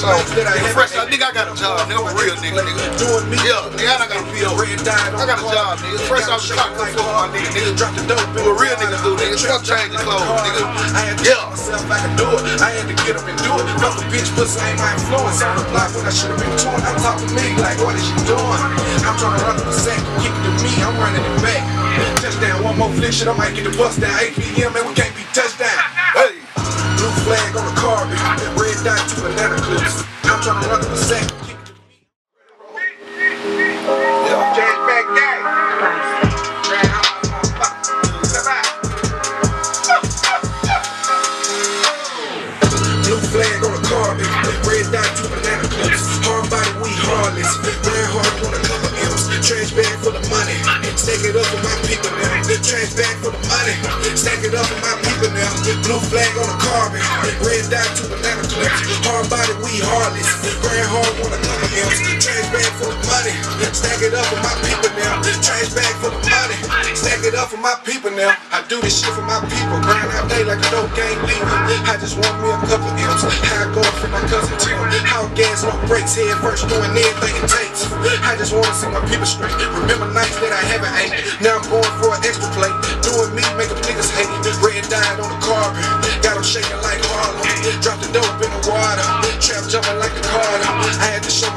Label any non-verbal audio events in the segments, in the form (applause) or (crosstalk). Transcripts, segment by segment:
So, nigga, fresh out, nigga, I got a job, nigga. I'm a real nigga, nigga. Yeah, nigga, I got a PO. I got a job, nigga. Fresh out the clock, come fuck my nigga, nigga. Drop the dope, do what real niggas do, nigga. Fuck change your clothes, nigga. Yeah. I could do it. I had to get up and do it. Fuck a bitch, pussy ain't my influence. On the block when I should have been torn. I'm talking to me like, what is you doing? I'm trying to run a sack, kick it to me, I'm running it back. Touchdown, one more flick shit, I might get the bus down. 8 p.m. man, we can't Back gang. Blue flag on the carpet, red dot to. Hard body, we on. Trash bag full of money. Stack it up for my people now. Trash bag full of money. Stack it up for my people now. Blue flag on the carpet, red dot to Hard body, we harless. Red hard on a couple M's. Trash bag full of money. Stack it up for my people now. Trash bag full of money. Stack it up for my people now. I do this shit for my people. Grind out day like a dope gang leader. I just want me a couple M's. How I go for my cousin Tim. How gas no brakes head first doing everything it takes. I just wanna see my people straight. Remember nights that I haven't ate. Now I'm going for an extra plate. Doing me, make making niggas hate. Red dyed on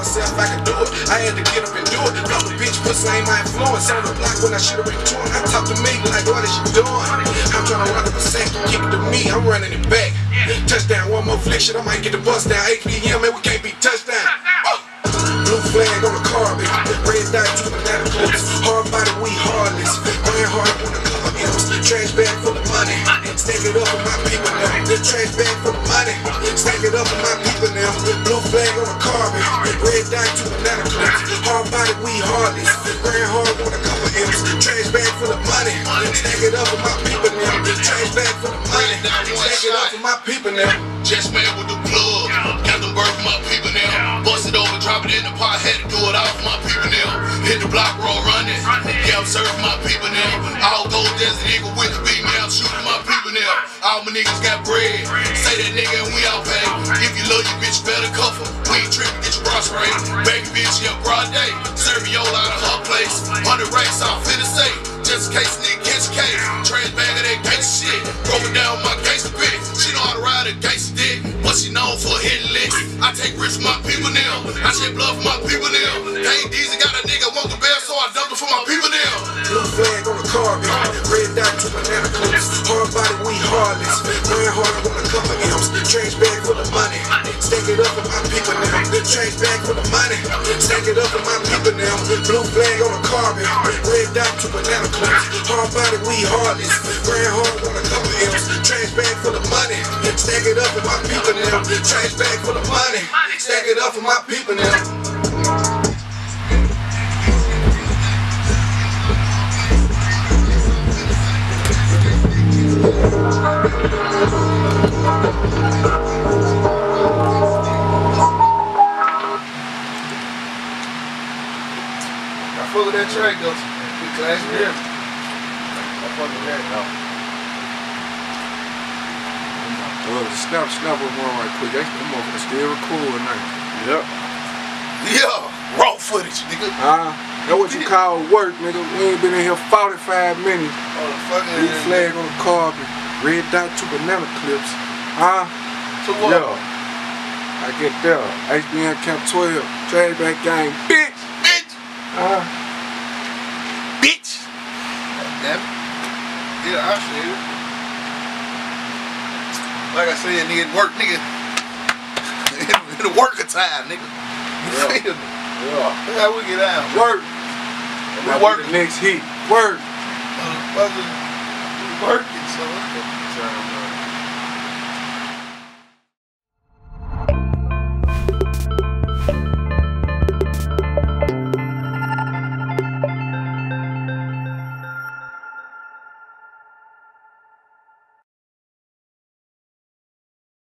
myself I could do it. I had to get up and do it. Fuck the bitch, pussy ain't my influence. On the block when I should've been torn. I talk to me like, what is she doing? I'm trying to run up a sack, kick it to me. I'm running it back. Touchdown, one more flick shit. I might get the bus down. 8 p.m. man, we can't be touchdown. Uh, blue flag on the carpet, red dot to the clips. Hard body, we hardless. Ran hard on the couple M's. Trash bag full of money. Stack it up for my people now. Trash bag full of money. Stack it up for my people red dot to banana clips. Hard body, we hardless. Ran hard on a couple M's. Trash bag full of money. Stack it up for my people now. Trash bag full of money. Stack it up for my people now. Just man with the plug. Got them bird for my people now. Bust it over, drop it in the pot. Had to do it all for my people now. Hit the block, roll running. Yeah, I'm serving my people now. I'll go there's an eagle with the beat now. Shooting my people now. All my niggas got bread. Say that nigga and we all pay. If you love your bitch, better cuff her. We ain't tripping, spray. Baby bitch, yeah, broad day. Serve yo out of her place. 100 racks, I'm finna say. Just in case nigga catch a case. Trash bag of that gangsta shit. Rolling down my gangsta bitch. She know how to ride a gangsta dick. But she known for hitting licks. I take risks for my people now. I shed blood for my people flag on red dot to banana clips. Hard body, we hardless. Ran hard on a couple M's. Trash bag full of money. Stack it up for my people now. Trash bag full of money. Stack it up for my people now. Blue flag on the carpet, red dot to banana clips. Hard body, we hardless. Ran hard on a couple M's. Trash bag full of money. Stack it up for my people now. Trash bag full of money. Stack it up for my people now. I fuck with that track though. Big class yeah. I fuck with that though. Well, the snap snap was one right quick. That them motherfuckers still recording now. Yep. Yeah, raw footage, nigga. Ah, that what you call work, nigga. We ain't been in here 45 minutes. Oh, the fucking. Blue flag on the carpet, red dot two banana clips. Ah, To what? yeah. I get there. HBN Camp 12, trash back gang, bitch. Bitch. Ah, Bitch. Damn it. Yeah, I see it. Like I said, nigga, it work, nigga. (laughs) in the worker time, nigga. You Yeah. feel me? yeah. That's how we get out. Work. We work. The next hit. Work. Motherfucker, working, so. Time, uh,